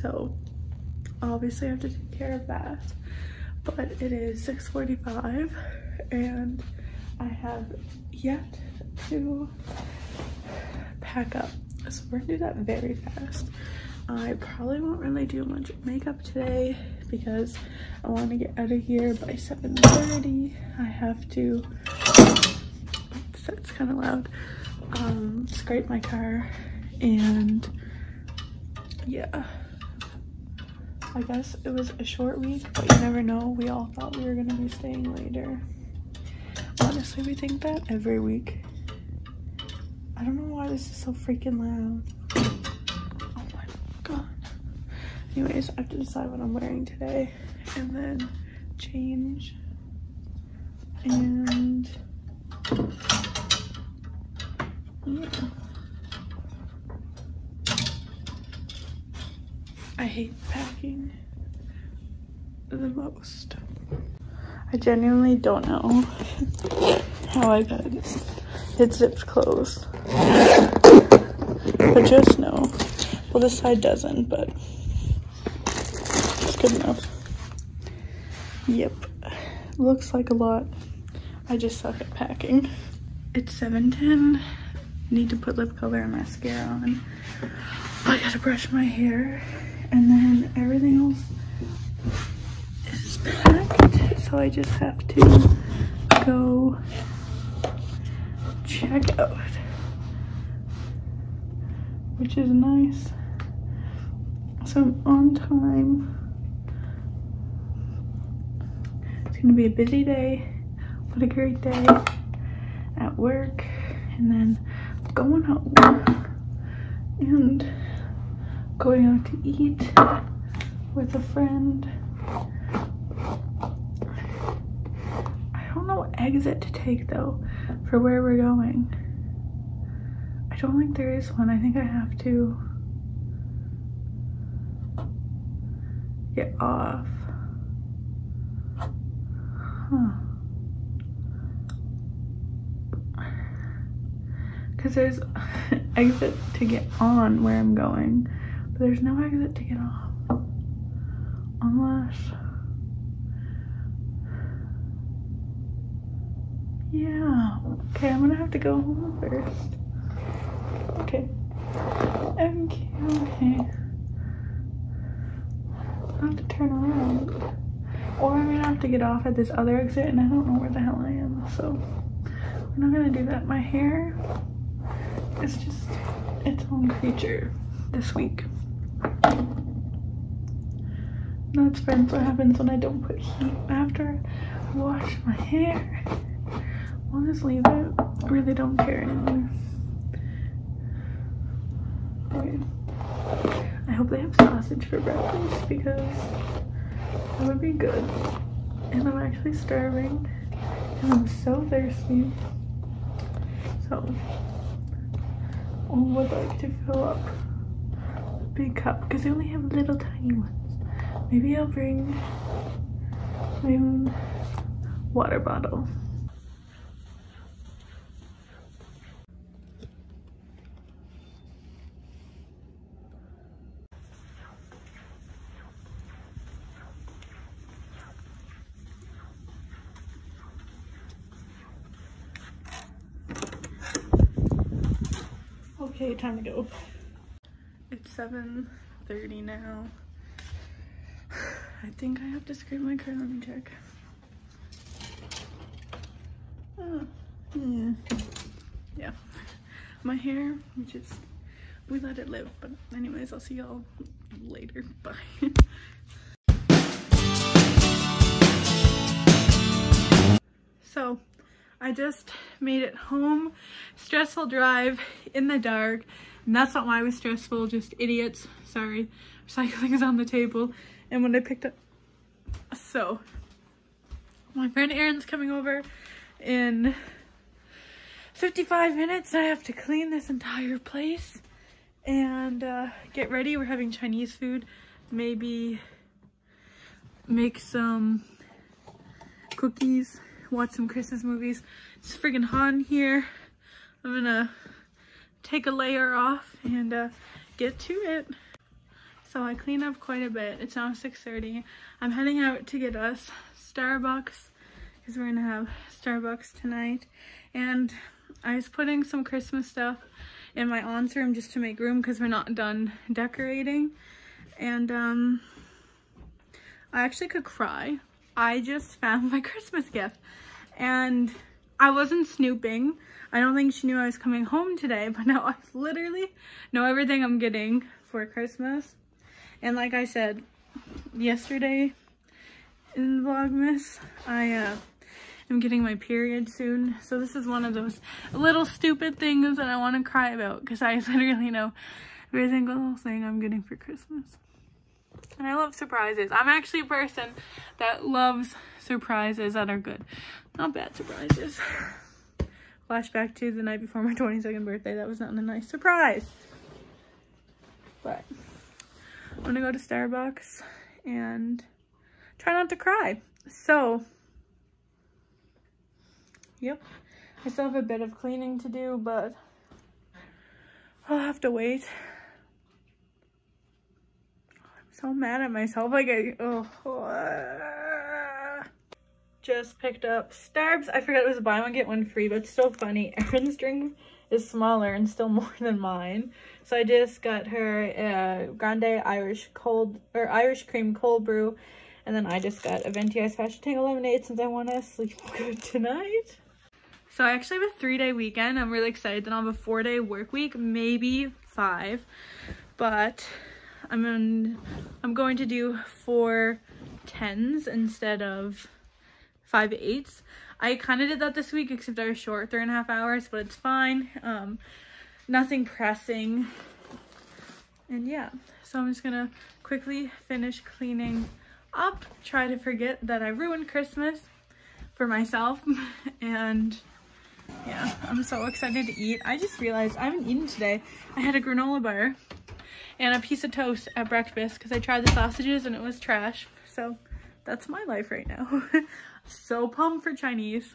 So obviously I have to take care of that. But it is 6.45 and I have yet to pack up. So we're gonna do that very fast. I probably won't really do much makeup today because I want to get out of here by 7.30. I have to, that's kind of loud, um, scrape my car and yeah. I guess it was a short week, but you never know. We all thought we were gonna be staying later. Honestly, we think that every week. I don't know why this is so freaking loud. Oh my god. Anyways, I have to decide what I'm wearing today and then change and yeah. I hate packing the most. I genuinely don't know how I got it zipped closed. But just know. Well, this side doesn't, but it's good enough. Yep. Looks like a lot. I just suck at packing. It's 7.10. Need to put lip color and mascara on. I gotta brush my hair. And then everything else is packed. So I just have to go check out. Which is nice. So I'm on time. It's gonna be a busy day. What a great day at work. And then going home. And going out to eat with a friend. I don't know what exit to take though for where we're going. I don't think there is one. I think I have to get off. Huh. Because there's exit to get on where I'm going. There's no exit to get off. Unless... Yeah. Okay, I'm gonna have to go home first. Okay. Okay, okay. I have to turn around. Or I'm gonna have to get off at this other exit and I don't know where the hell I am, so I'm not gonna do that. My hair is just its own creature this week. That's friends what happens when I don't put heat after I wash my hair. I'll just leave it. I really don't care anymore. Okay. I hope they have sausage for breakfast because that would be good. And I'm actually starving and I'm so thirsty. So I would like to fill up a big cup because they only have little tiny ones. Maybe I'll bring my own water bottle. Okay, time to go. It's 7.30 now. I think I have to scrape my car. Let me check. Oh, yeah. Yeah. My hair, we just, we let it live. But anyways, I'll see y'all later. Bye. so, I just made it home. Stressful drive in the dark. And that's not why it was stressful, just idiots. Sorry. Recycling is on the table. And when I picked up, so my friend Erin's coming over in 55 minutes. I have to clean this entire place and uh, get ready. We're having Chinese food. Maybe make some cookies watch some Christmas movies. It's friggin' hot in here. I'm gonna take a layer off and uh, get to it. So I cleaned up quite a bit. It's now 6.30. I'm heading out to get us Starbucks because we're gonna have Starbucks tonight. And I was putting some Christmas stuff in my aunt's room just to make room because we're not done decorating. And um, I actually could cry. I just found my Christmas gift and I wasn't snooping. I don't think she knew I was coming home today, but now I literally know everything I'm getting for Christmas. And like I said yesterday in Vlogmas, I uh, am getting my period soon. So this is one of those little stupid things that I want to cry about because I literally know every single thing I'm getting for Christmas. And I love surprises. I'm actually a person that loves surprises that are good. Not bad surprises. Flashback to the night before my 22nd birthday. That was not a nice surprise. But I'm gonna go to Starbucks and try not to cry. So, yep. I still have a bit of cleaning to do, but I'll have to wait I'm so mad at myself. Like I, oh, just picked up Starbs. I forgot it was a buy one get one free, but it's still funny. Erin's drink is smaller and still more than mine. So I just got her uh, Grande Irish cold or Irish cream cold brew. And then I just got a Venti Ice Passion Tango lemonade since I want to sleep good tonight. So I actually have a three day weekend. I'm really excited. Then I'll have a four day work week, maybe five. But I'm in, I'm going to do four tens instead of five eights. I kind of did that this week, except I was short three and a half hours, but it's fine. Um, nothing pressing. And yeah, so I'm just gonna quickly finish cleaning up, try to forget that I ruined Christmas for myself. and yeah, I'm so excited to eat. I just realized I haven't eaten today. I had a granola bar and a piece of toast at breakfast because I tried the sausages and it was trash. So that's my life right now. so pumped for Chinese.